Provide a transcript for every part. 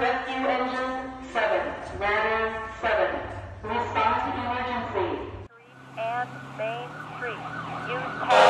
Rescue Engine 7, Ladder 7. Respond to emergency. and Main Street. Use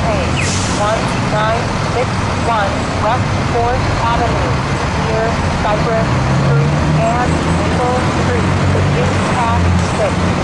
1961 West 4th Avenue near Cypress Street and Maple Street, 8 past 6.